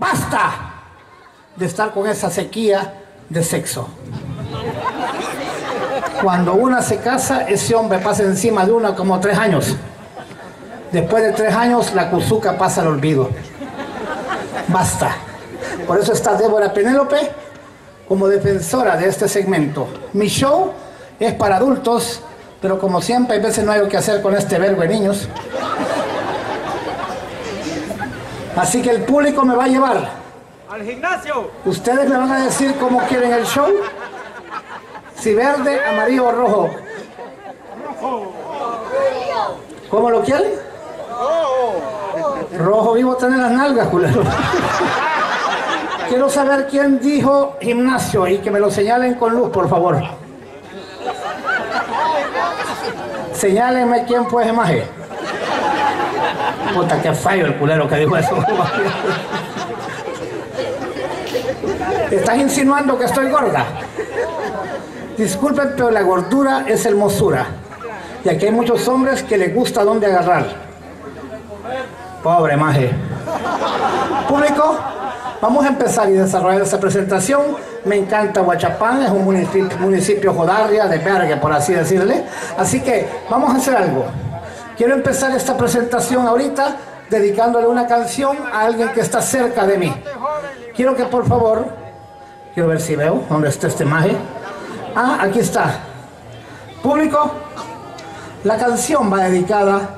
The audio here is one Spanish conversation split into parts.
Basta de estar con esa sequía de sexo. Cuando una se casa, ese hombre pasa encima de una como tres años. Después de tres años, la cuzuca pasa al olvido. Basta. Por eso está Débora Penélope como defensora de este segmento. Mi show es para adultos, pero como siempre, hay veces no hay lo que hacer con este verbo de niños. Así que el público me va a llevar. ¡Al gimnasio! Ustedes me van a decir cómo quieren el show. Si verde, amarillo o rojo. ¿Cómo lo quieren? Rojo vivo tener las nalgas, culero. Quiero saber quién dijo gimnasio y que me lo señalen con luz, por favor. Señálenme quién fue Gemaje. Puta, qué fallo el culero que dijo eso. ¿Estás insinuando que estoy gorda? Disculpen, pero la gordura es hermosura. Y aquí hay muchos hombres que les gusta dónde agarrar. Pobre maje. Público, vamos a empezar y desarrollar esta presentación. Me encanta Huachapán, es un municipio, municipio jodarria, de verga, por así decirle. Así que vamos a hacer algo. Quiero empezar esta presentación ahorita dedicándole una canción a alguien que está cerca de mí. Quiero que por favor, quiero ver si veo dónde está este maje. Ah, aquí está. Público, la canción va dedicada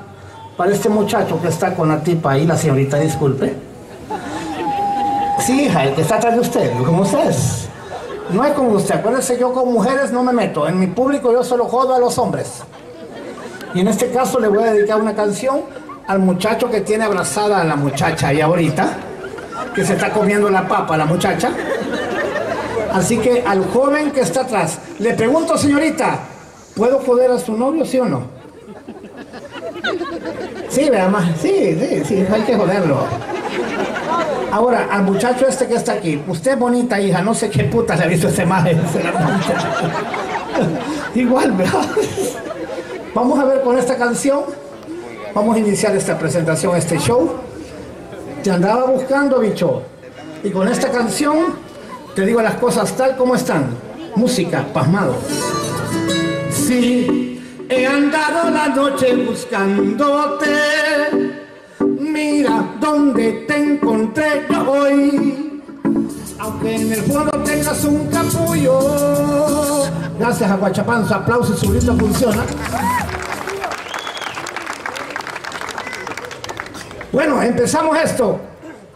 para este muchacho que está con la tipa ahí, la señorita, disculpe. Sí, hija, el que está atrás de usted, como ustedes. No es como usted, acuérdese, yo con mujeres no me meto. En mi público yo solo jodo a los hombres. Y en este caso le voy a dedicar una canción al muchacho que tiene abrazada a la muchacha ahí ahorita, que se está comiendo la papa la muchacha. Así que al joven que está atrás, le pregunto, señorita, ¿puedo joder a su novio, sí o no? Sí, más, sí, sí, sí, hay que joderlo. Ahora, al muchacho este que está aquí, usted bonita hija, no sé qué puta le ha visto ese maje. Igual, ¿verdad? Vamos a ver con esta canción, vamos a iniciar esta presentación, este show. Te andaba buscando, bicho. Y con esta canción te digo las cosas tal como están. Música, pasmado. Sí, he andado la noche buscándote. Mira dónde te encontré yo hoy. Aunque en el fondo tengas un capullo. Gracias a Guachapán, su aplauso y su grito funciona. Bueno, empezamos esto.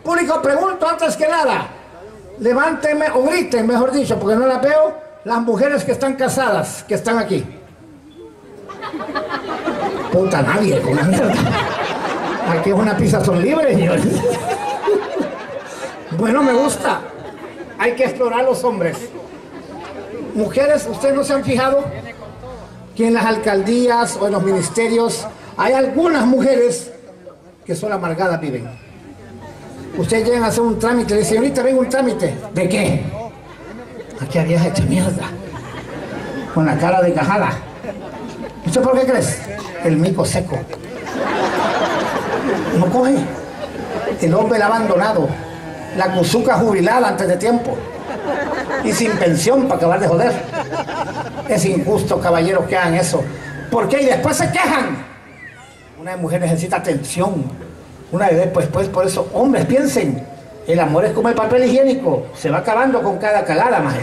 Público, pregunto antes que nada. Levánteme o griten, mejor dicho, porque no las veo, las mujeres que están casadas, que están aquí. Puta nadie, con la. Aquí es una pizza son libres, señores. Bueno, me gusta. Hay que explorar los hombres. Mujeres, ¿ustedes no se han fijado que en las alcaldías o en los ministerios hay algunas mujeres que son amargadas viven? Ustedes llegan a hacer un trámite, le dicen, ahorita vengo un trámite. ¿De qué? Aquí había hecha mierda. Con la cara de cajada. ¿Usted por qué crees? El mico seco. No coge. El hombre abandonado. La cuzuca jubilada antes de tiempo. Y sin pensión para acabar de joder. Es injusto, caballeros, que hagan eso. ¿Por qué? Y después se quejan. Una mujer necesita atención. Una vez después, pues por eso, hombres, piensen. El amor es como el papel higiénico. Se va acabando con cada cagada, más.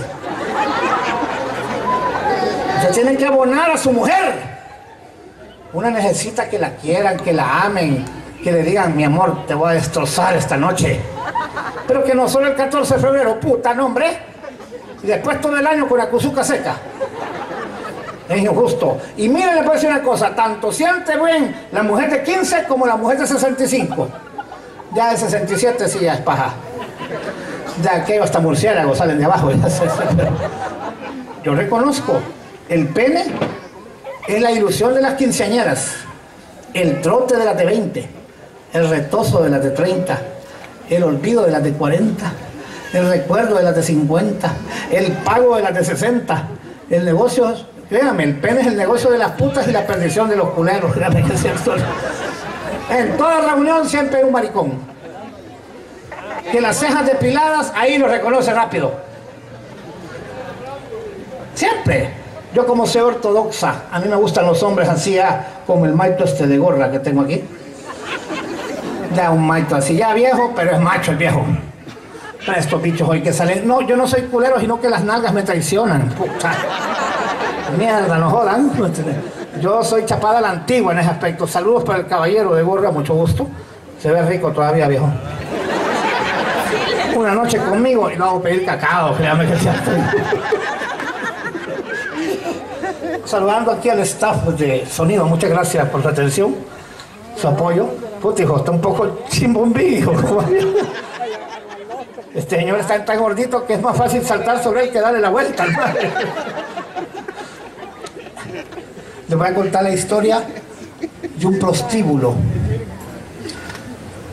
Se tienen que abonar a su mujer. Una necesita que la quieran, que la amen, que le digan, mi amor, te voy a destrozar esta noche. Pero que no solo el 14 de febrero, puta, nombre. Y después todo el año con la cuzuca seca. Es injusto. Y miren, le puedo decir una cosa, tanto siente bien la mujer de 15 como la mujer de 65. Ya de 67 sí ya es paja. Ya aquello hasta murciélagos salen de abajo. Yo reconozco, el pene es la ilusión de las quinceañeras, el trote de las de 20, el retozo de las de 30, el olvido de las de 40, el recuerdo de las de 50, el pago de las de 60, el negocio, créame, el pene es el negocio de las putas y la perdición de los culeros. En toda reunión siempre hay un maricón. que las cejas depiladas, ahí lo reconoce rápido. Siempre. Yo como soy ortodoxa, a mí me gustan los hombres así, ah, como el maito este de gorra que tengo aquí. Ya un maito así, ya viejo, pero es macho el viejo. Para estos bichos hoy que salen. No, yo no soy culero, sino que las nalgas me traicionan. Puta. Mierda, no jodan. Yo soy chapada la antigua en ese aspecto. Saludos para el caballero de gorra, mucho gusto. Se ve rico todavía, viejo. Una noche conmigo y luego pedir cacao, créame que sea. Saludando aquí al staff de sonido, muchas gracias por su atención, su apoyo. Puta, hijo, está un poco chimbombillo. Este señor está tan gordito que es más fácil saltar sobre él que darle la vuelta. Les voy a contar la historia de un prostíbulo.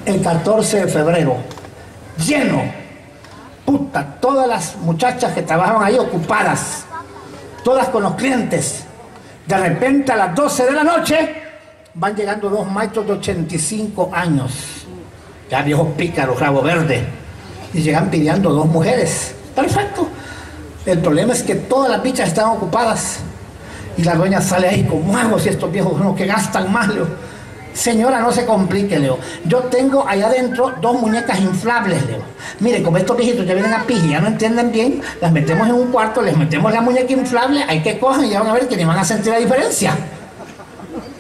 El 14 de febrero, lleno. Puta, todas las muchachas que trabajaban ahí ocupadas, todas con los clientes. De repente a las 12 de la noche van llegando dos maestros de 85 años, ya viejos pícaros, rabo verde, y llegan pidiendo dos mujeres. Perfecto. El problema es que todas las bichas están ocupadas y la dueña sale ahí con magos y estos viejos no, que gastan más, Leo. Señora, no se complique, Leo. Yo tengo allá adentro dos muñecas inflables, Leo. Mire, como estos viejitos ya vienen a pis y ya no entienden bien, las metemos en un cuarto, les metemos la muñeca inflable, hay que cojan y ya van a ver que ni van a sentir la diferencia.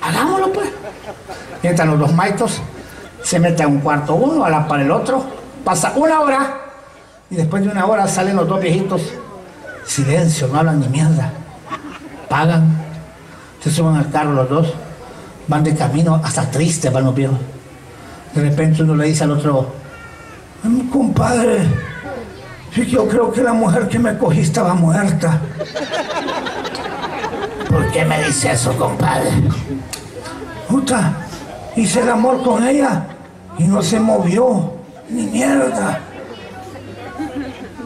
Hagámoslo, pues. Mientras los dos maestros se meten a un cuarto uno, a la para el otro, pasa una hora y después de una hora salen los dos viejitos. Silencio, no hablan ni mierda. Pagan, se suben al carro los dos van de camino hasta triste van los viejos. De repente uno le dice al otro, compadre, yo creo que la mujer que me cogí estaba muerta. ¿Por qué me dice eso, compadre? Puta, hice el amor con ella y no se movió, ni mierda.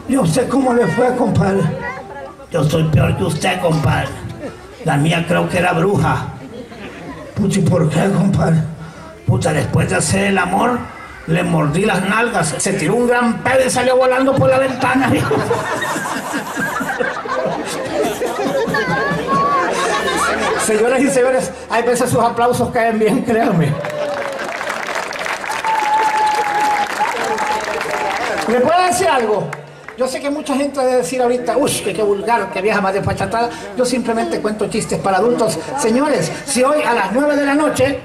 Yo sé cómo le fue, compadre. Yo soy peor que usted, compadre. La mía creo que era bruja. Pucha, ¿y por qué, compadre? Puta, después de hacer el amor, le mordí las nalgas, se tiró un gran pedo y salió volando por la ventana, Señoras y señores, hay veces sus aplausos caen bien, créanme. ¿Le puedo decir algo? Yo sé que mucha gente debe decir ahorita, uff, que qué vulgar, que vieja más desfachatada. Yo simplemente cuento chistes para adultos. Señores, si hoy a las 9 de la noche,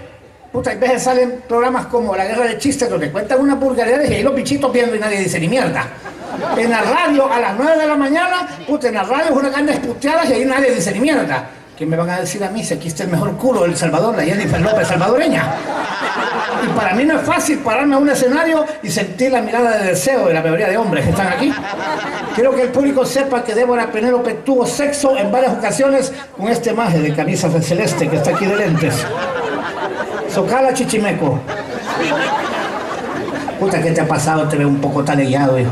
puta, a veces salen programas como La Guerra de Chistes donde cuentan una vulgaridades y ahí los bichitos viendo y nadie dice ni mierda. En la radio a las 9 de la mañana, puta, en la radio es una carne puteadas y ahí nadie dice ni mierda. ¿Qué me van a decir a mí si aquí está el mejor culo del Salvador, la Jennifer López salvadoreña? Y para mí no es fácil pararme a un escenario y sentir la mirada de deseo de la mayoría de hombres que están aquí. Quiero que el público sepa que Débora Penélope tuvo sexo en varias ocasiones con este maje de camisas de celeste que está aquí de lentes. Socala Chichimeco. Puta, ¿qué te ha pasado? Te veo un poco talegueado, hijo.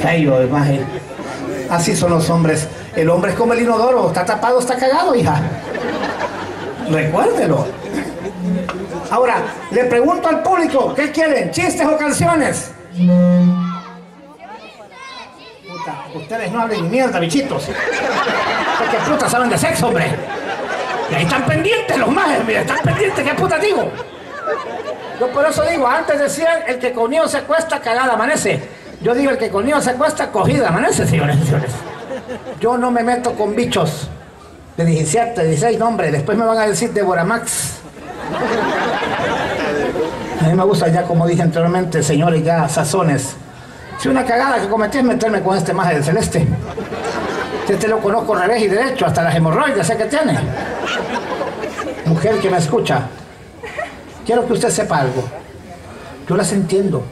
Feo, maje. Así son los hombres. El hombre es como el inodoro, está tapado, está cagado, hija. Recuérdelo. Ahora, le pregunto al público, ¿qué quieren? ¿Chistes o canciones? Puta, ustedes no hablen mierda, bichitos. Porque puta saben de sexo, hombre. Y ahí están pendientes los majes, mira, están pendientes, ¿qué puta digo? Yo por eso digo, antes decían, el que con se cuesta, cagada amanece. Yo digo, el que con se cuesta, cogida amanece, señores y señores. Yo no me meto con bichos de 17, 16 nombres. Después me van a decir Deborah Max. A mí me gusta ya, como dije anteriormente, señores, ya sazones. Si una cagada que cometí es meterme con este maje del celeste. Este lo conozco revés y derecho, hasta las hemorroides sé que tiene. Mujer que me escucha, quiero que usted sepa algo. Yo las entiendo.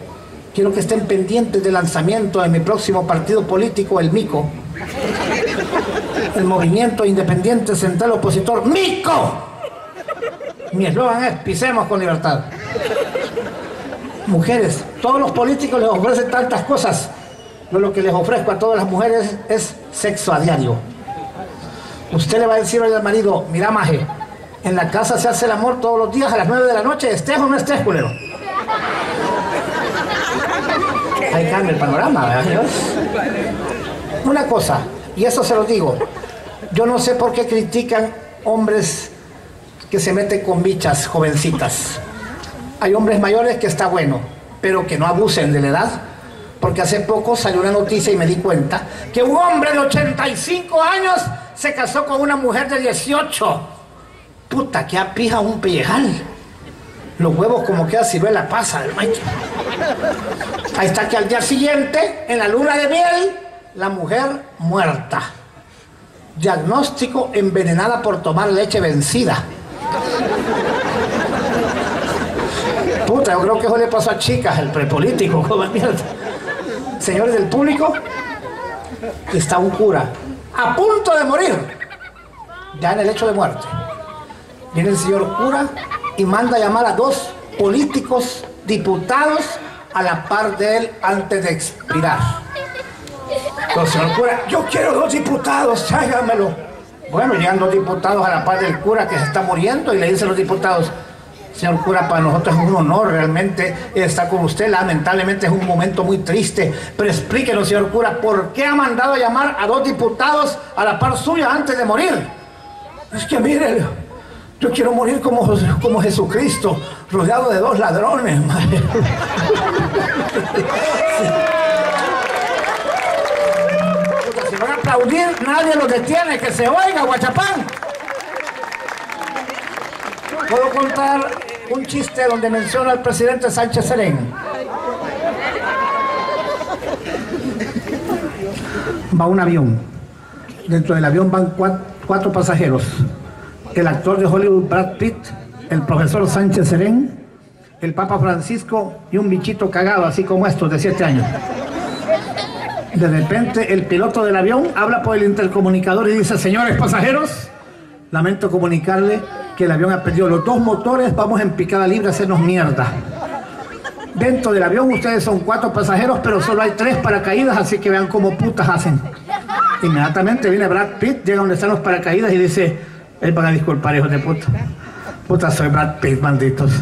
Quiero que estén pendientes del lanzamiento de mi próximo partido político, el MICO. El Movimiento Independiente Central Opositor, MICO. Mi eslogan es pisemos con libertad. Mujeres, todos los políticos les ofrecen tantas cosas. Lo que les ofrezco a todas las mujeres es sexo a diario. Usted le va a decir al marido, mira maje, en la casa se hace el amor todos los días a las 9 de la noche, estés o no estés, culero. Ahí cambia el panorama, ¿verdad? Una cosa, y eso se lo digo, yo no sé por qué critican hombres que se meten con bichas jovencitas. Hay hombres mayores que está bueno, pero que no abusen de la edad. Porque hace poco salió una noticia y me di cuenta que un hombre de 85 años se casó con una mujer de 18. Puta, que apija un pellejal. Los huevos como queda la pasa del maestro. Ahí está que al día siguiente, en la luna de miel, la mujer muerta. Diagnóstico envenenada por tomar leche vencida. Puta, yo creo que eso le pasó a chicas, el prepolítico, como mierda. Señores del público, está un cura a punto de morir, ya en el hecho de muerte. Viene el señor cura y manda a llamar a dos políticos diputados a la par de él antes de expirar. Señor cura, yo quiero dos diputados, hágamelo. Bueno, llegan dos diputados a la par del cura que se está muriendo y le dicen los diputados, Señor cura, para nosotros es un honor realmente estar con usted. Lamentablemente es un momento muy triste. Pero explíquenos, señor cura, ¿por qué ha mandado a llamar a dos diputados a la par suya antes de morir? Es que mire, yo quiero morir como, como Jesucristo, rodeado de dos ladrones. aplaudir, nadie los detiene, que se oiga, Guachapán. Puedo contar un chiste donde menciona al presidente Sánchez Serén. Va un avión. Dentro del avión van cuatro, pasajeros. El actor de Hollywood Brad Pitt, el profesor Sánchez Serén, el Papa Francisco y un bichito cagado, así como estos, de siete años. De repente, el piloto del avión habla por el intercomunicador y dice, señores pasajeros, lamento comunicarle que el avión ha perdido los dos motores, vamos en picada libre a hacernos mierda. Dentro del avión ustedes son cuatro pasajeros, pero solo hay tres paracaídas, así que vean cómo putas hacen. Inmediatamente viene Brad Pitt, llega donde están los paracaídas y dice, él van a disculpar, hijos de puta. Puta, soy Brad Pitt, malditos.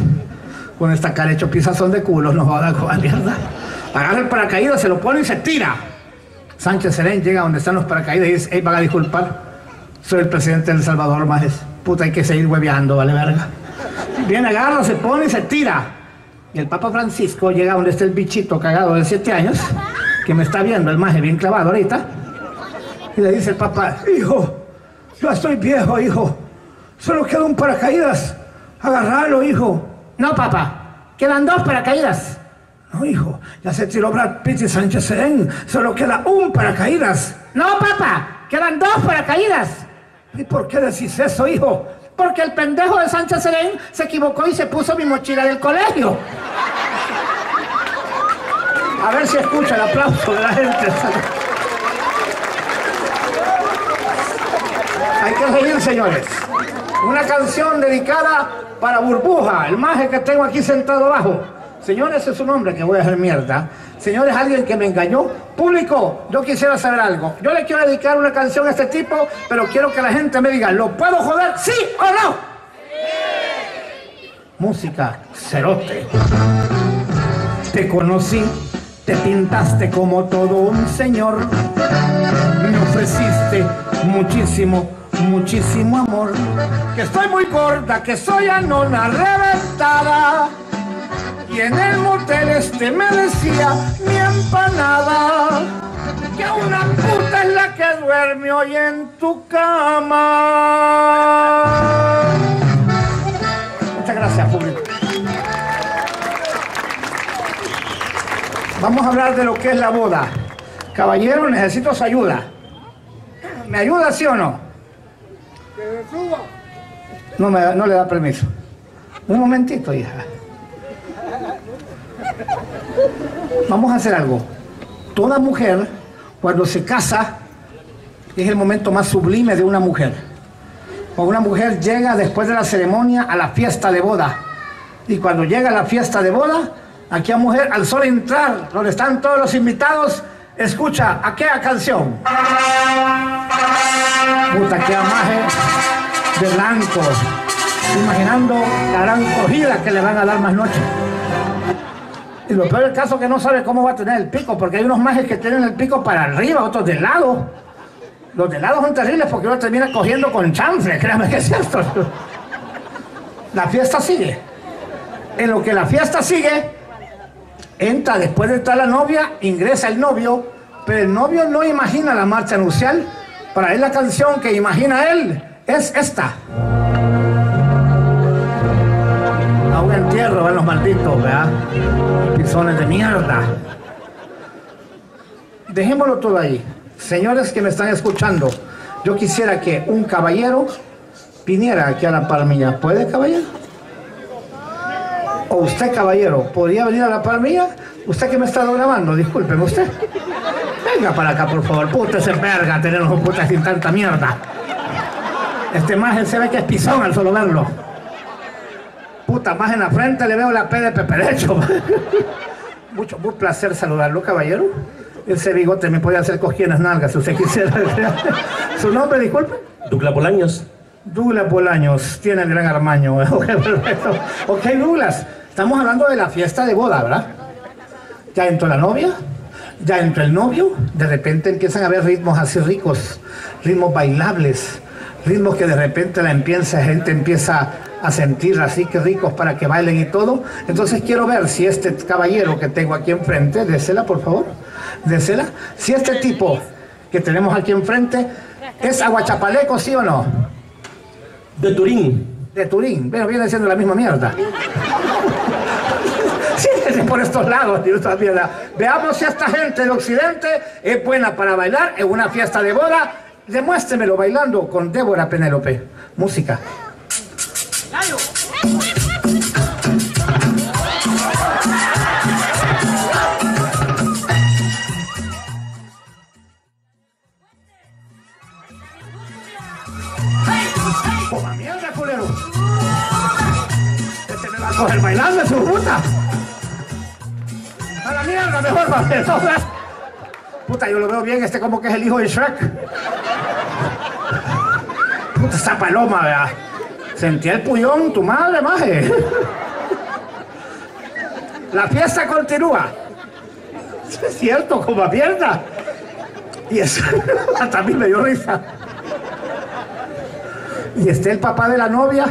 Con esta cara hecho son de culos, nos va a dar con la mierda. Agarra el paracaídas, se lo pone y se tira. Sánchez Serén llega donde están los paracaídas y dice, hey, van a disculpar, soy el presidente del Salvador, más puta, hay que seguir hueveando, vale verga. Viene, agarra, se pone y se tira. Y el Papa Francisco llega donde está el bichito cagado de siete años, que me está viendo el maje bien clavado ahorita, y le dice el Papa, hijo, yo estoy viejo, hijo, solo queda un paracaídas, agarralo, hijo. No, papá, quedan dos paracaídas. No, hijo, ya se tiró Brad Pitt y Sánchez Serén, solo queda un paracaídas. No, papá, quedan dos paracaídas. ¿Y por qué decís eso, hijo? Porque el pendejo de Sánchez Serén se equivocó y se puso mi mochila del colegio. A ver si escucha el aplauso de la gente. Hay que reír, señores. Una canción dedicada para Burbuja, el maje que tengo aquí sentado abajo. Señores, ese es su nombre que voy a hacer mierda. Señores, alguien que me engañó. Público, yo quisiera saber algo. Yo le quiero dedicar una canción a este tipo, pero quiero que la gente me diga, ¿lo puedo joder? ¿Sí o no? Música, cerote. Te conocí, te pintaste como todo un señor. Me ofreciste muchísimo, muchísimo amor. Que estoy muy gorda, que soy anona reventada y en el motel este me decía mi empanada que una puta es la que duerme hoy en tu cama. Muchas gracias, público. Vamos a hablar de lo que es la boda. Caballero, necesito su ayuda. ¿Me ayuda, sí o no? No, me, no le da permiso. Un momentito, hija. Vamos a hacer algo. Toda mujer, cuando se casa, es el momento más sublime de una mujer. Cuando una mujer llega después de la ceremonia a la fiesta de boda. Y cuando llega a la fiesta de boda, aquella mujer, al solo entrar, donde están todos los invitados, escucha aquella canción. Puta, que amaje de blanco. Imaginando la gran cogida que le van a dar más noche. Y lo peor del caso es que no sabe cómo va a tener el pico, porque hay unos majes que tienen el pico para arriba, otros de lado. Los de lado son terribles porque uno termina cogiendo con chanfle, créame que es cierto. La fiesta sigue. En lo que la fiesta sigue, entra después de entrar la novia, ingresa el novio, pero el novio no imagina la marcha nupcial. Para él la canción que imagina él es esta. Entierro van los malditos, ¿verdad? Pisones de mierda. Dejémoslo todo ahí. Señores que me están escuchando, yo quisiera que un caballero viniera aquí a la palmilla. ¿Puede, caballero? O usted, caballero, ¿podría venir a la palmilla? Usted que me está grabando, discúlpeme usted. Venga para acá, por favor. Puta ese verga, tenernos un puta sin tanta mierda. Este maje se ve que es pisón al solo verlo. Puta, más en la frente le veo la P de peperecho. Mucho, muy placer saludarlo, caballero. Ese bigote me puede hacer cosquillas nalgas si usted quisiera. ¿Su nombre, disculpe? Douglas Bolaños. Douglas Bolaños, tiene el gran armaño. Ok, perfecto. Ok, Douglas, estamos hablando de la fiesta de boda, ¿verdad? Ya entró la novia, ya entró el novio, de repente empiezan a haber ritmos así ricos, ritmos bailables, ritmos que de repente la empieza, gente empieza a sentir así que ricos para que bailen y todo. Entonces quiero ver si este caballero que tengo aquí enfrente, désela por favor, désela, si este tipo que tenemos aquí enfrente es aguachapaleco, ¿sí o no? De Turín. De Turín, pero viene siendo la misma mierda. Sí, por estos lados. Veamos si esta gente del occidente es buena para bailar en una fiesta de boda. Demuéstremelo bailando con Débora Penélope. Música. ¡Toma mierda, culero! Este me va a coger bailando, su puta. A la mierda, mejor va Puta, yo lo veo bien, este como que es el hijo de Shrek. Esa paloma, vea. Sentí el puñón, tu madre, maje. La fiesta continúa. Es cierto, como mierda. Y eso, hasta a mí me dio risa. Y está el papá de la novia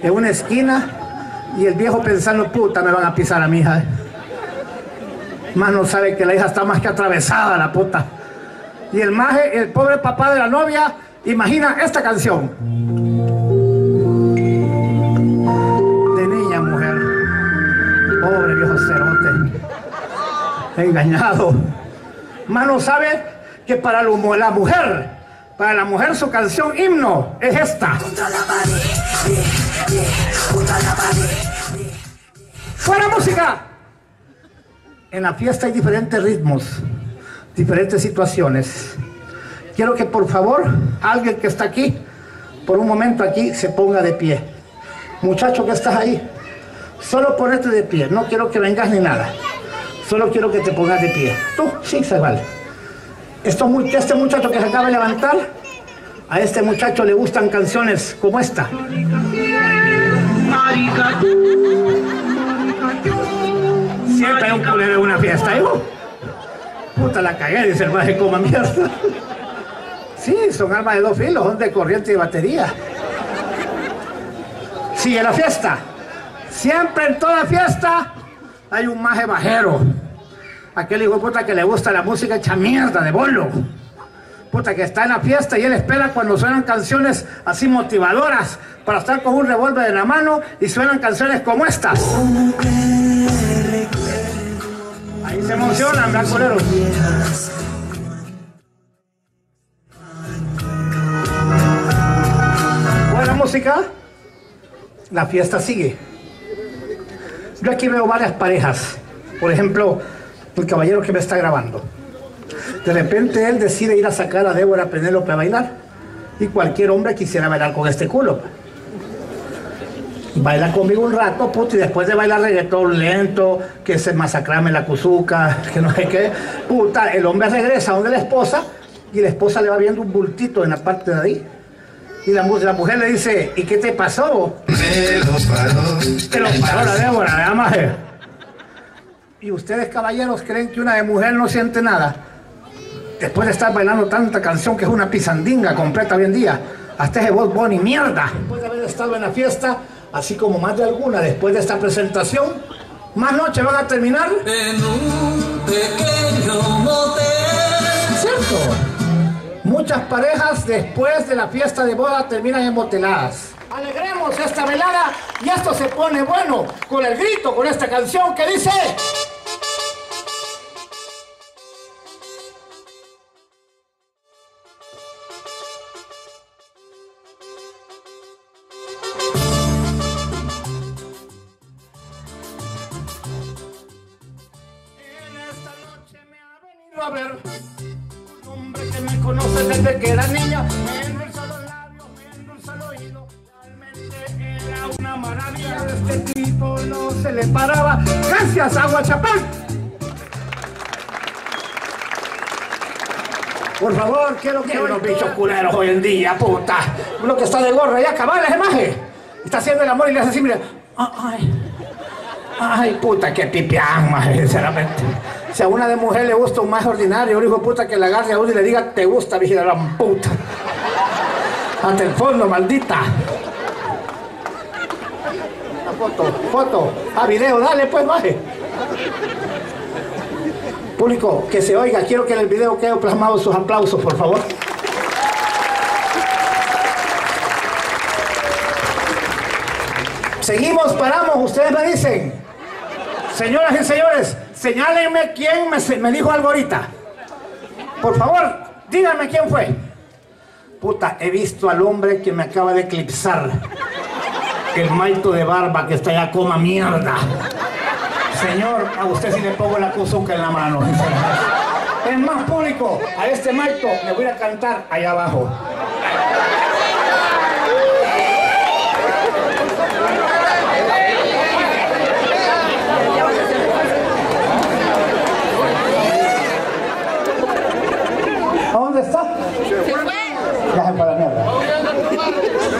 en una esquina y el viejo pensando, puta, me van a pisar a mi hija. eh". Más no sabe que la hija está más que atravesada, la puta. Y el maje, el pobre papá de la novia, imagina esta canción. De niña, mujer. Pobre viejo cerote. Engañado. Más no sabe que para la mujer, para la mujer su canción himno es esta. ¡Fuera música! En la fiesta hay diferentes ritmos, diferentes situaciones. Quiero que por favor, alguien que está aquí, por un momento aquí, se ponga de pie. Muchacho que estás ahí, solo ponerte de pie. No quiero que vengas ni nada. Solo quiero que te pongas de pie. Tú, sí, se vale. Esto, este muchacho que se acaba de levantar, a este muchacho le gustan canciones como esta. Siempre hay un culero en una fiesta, ¿eh? Puta la cagué, dice el maje, coma mierda. Sí, son armas de dos filos, son de corriente y batería. Sigue la fiesta. Siempre en toda fiesta hay un maje bajero. Aquel hijo puta que le gusta la música hecha mierda de bolo. Puta que está en la fiesta y él espera cuando suenan canciones así motivadoras para estar con un revólver en la mano y suenan canciones como estas. Ahí se emocionan, ¿verdad, La fiesta sigue. Yo aquí veo varias parejas. Por ejemplo, el caballero que me está grabando. De repente él decide ir a sacar a Débora Penélope a bailar. Y cualquier hombre quisiera bailar con este culo. Baila conmigo un rato, puto, y después de bailar reggaetón lento, que se masacrame la cuzuca, que no sé qué, puta, el hombre regresa donde la esposa y la esposa le va viendo un bultito en la parte de ahí. Y la, mu- la mujer le dice, ¿y qué te pasó? Me los paró. Te lo paró la Débora, ¿verdad, maje? ¿Y ustedes, caballeros, creen que una de mujer no siente nada? Después de estar bailando tanta canción que es una pisandinga completa hoy en día, hasta ese voz boni mierda. Después de haber estado en la fiesta, así como más de alguna después de esta presentación, más noche van a terminar. En un pequeño motel. ¿Cierto? Muchas parejas después de la fiesta de boda terminan emboteladas. Alegremos esta velada y esto se pone bueno con el grito, con esta canción que dice... Por favor, quiero que los bichos culeros hoy en día, puta. Uno que está de gorra ya cabal, ese maje. Está haciendo el amor y le hace así, mira. Ah, Ay, Ay, puta, qué pipián, maje, sinceramente. Si a una de mujer le gusta un más ordinario, un hijo de puta que le agarre a uno y le diga, te gusta, vigila la puta. Hasta el fondo, maldita. Una foto, foto, a video, dale pues, maje. Público, que se oiga, quiero que en el video quede plasmado sus aplausos, por favor. Seguimos, paramos, ustedes me dicen. Señoras y señores, señálenme quién me, dijo algo ahorita. Por favor, díganme quién fue. Puta, he visto al hombre que me acaba de eclipsar. El maito de barba que está allá coma mierda. Señor, a usted sí le pongo la cuzuca en la mano. Es más público, a este maito le voy a cantar allá abajo. ¿A dónde está? Se fue a la mierda.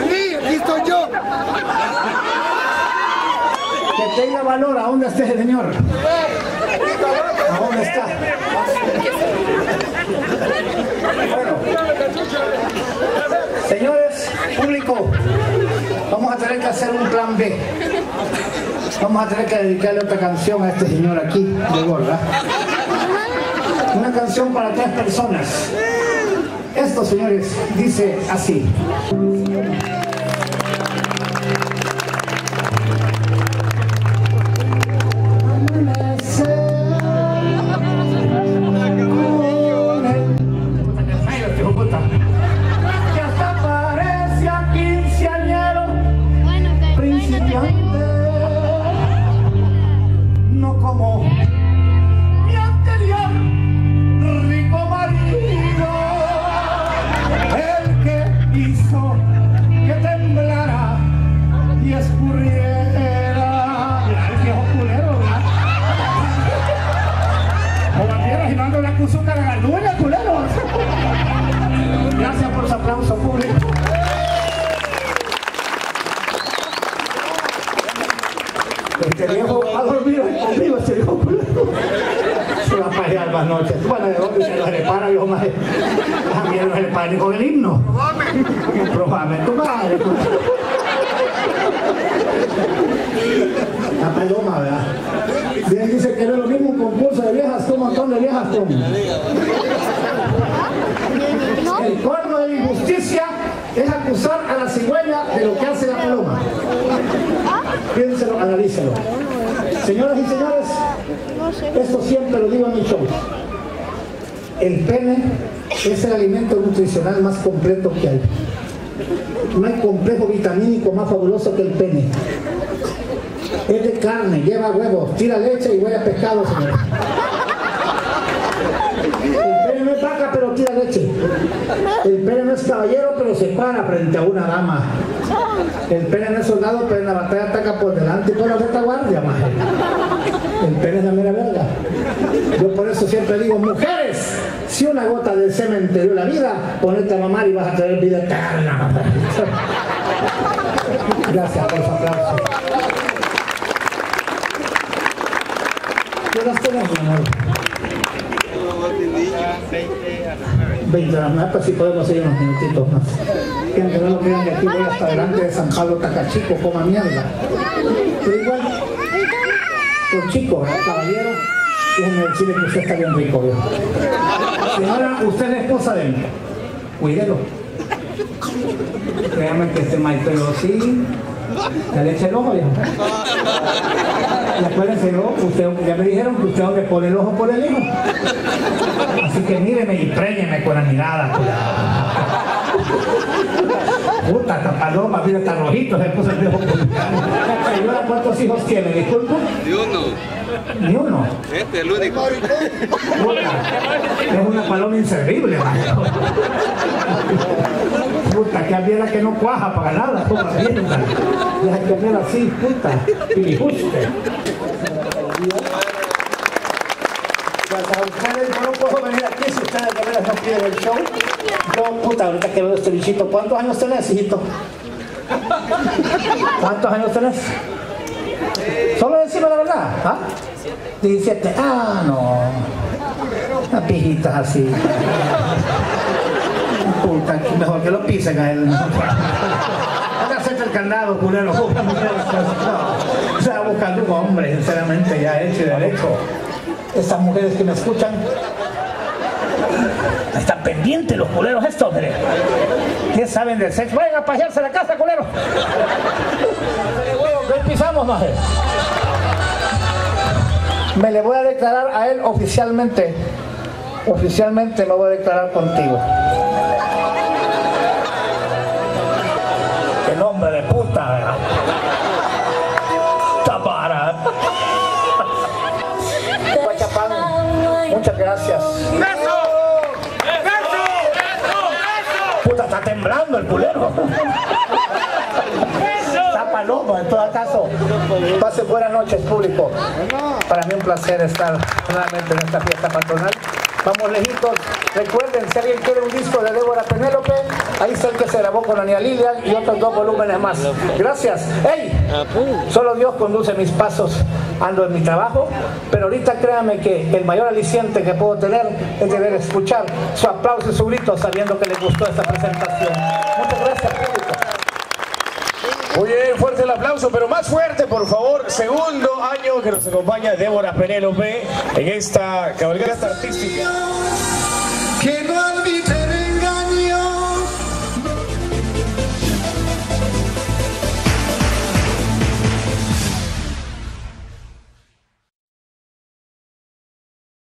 Sí, aquí estoy yo. Que tenga valor, ¿a dónde está ese señor? ¿A dónde está? Bueno, señores, público, vamos a tener que hacer un plan B. Vamos a tener que dedicarle otra canción a este señor aquí, de gorra. Una canción para tres personas. Esto, señores, dice así. Este viejo ha dormido conmigo, este viejo culero. Se va a pasear más noches. Bueno, de dónde se lo le para, viejo más. A mí no se le para ni con el himno. Probablemente tu madre. La paloma, ¿verdad? Bien dice que no es lo mismo un concurso de viejas que un montón de viejas con. El cuerno de la injusticia es acusar a la cigüeña de lo que hace la paloma. Piénselo, analícelo. Señoras y señores, esto siempre lo digo en mi show. El pene es el alimento nutricional más completo que hay. No hay complejo vitamínico más fabuloso que el pene. Es de carne, lleva huevos, tira leche y huele a pescado, señores. El pene no es vaca, pero tira leche. El pene no es caballero, pero se para frente a una dama. El pene no es soldado, pero en la batalla ataca por delante y por la retaguardia, maje. El pene es la mera verga. Yo por eso siempre digo, mujeres, si una gota de semen te dio la vida, ponete a mamar y vas a tener vida eterna. Gracias por su aplauso. 20 a las 9, pues sí podemos ir unos minutitos más. Que no lo crean que aquí voy hasta delante de San Pablo Tacachico, coma mierda. Pero igual, por chico, ¿verdad, caballero? Déjenme decirle que usted está bien rico. Señora, usted es esposa de él. Cuídelo. Que este maestro sí. Ya le eché el ojo, viejo. Y acuérdense, ¿no? Usted, ya me dijeron que usted donde pone el ojo por el hijo. Así que míreme y préñeme con la mirada. Puta, esta paloma, mira, está rojito, se puso el viejo. Señora, ¿cuántos hijos tiene? Disculpa. Ni uno. Ni uno. Este es el único. Puta, es una paloma inservible, macho. Puta, que viera que no cuaja para nada, como mierda. Deja que ver así, puta, filibuste. Pues a ustedes, no puedo venir aquí si ustedes de veras no quieren el show. Yo, puta, ahorita que veo este bichito, ¿cuántos años tenés, hijito? ¿Cuántos años tenés? Solo decime la verdad, ¿ah? 17. Ah, no. Las viejitas así. Puta, mejor que lo pisen a él. Hacerte el candado, culero. No. O sea, buscando un hombre, sinceramente, ya hecho y derecho. Estas mujeres que me escuchan. Están pendientes los culeros estos, hombre. ¿Qué saben del sexo? Vayan a pasearse la casa, culeros. ¿Qué pisamos, maje? Me le voy a declarar a él oficialmente. Oficialmente me voy a declarar contigo. ¡Qué nombre de puta! ¿verdad? Tapara. Guachapán, muchas gracias. Temblando el culero. Está palomo, en todo caso. Pase buenas noches, público. Para mí un placer estar nuevamente en esta fiesta patronal. Vamos lejitos. Recuerden, si alguien quiere un disco de Débora Penélope, ahí está el que se grabó con Ania Lilian y otros dos volúmenes más. Gracias. ¡Ey! Solo Dios conduce mis pasos. Ando en mi trabajo, pero ahorita créanme que el mayor aliciente que puedo tener es deber escuchar su aplauso y su grito sabiendo que les gustó esta presentación. Muchas gracias, público. Muy bien, fuerte el aplauso, pero más fuerte, por favor. Segundo año que nos acompaña Débora Penélope en esta cabalgata artística. Que no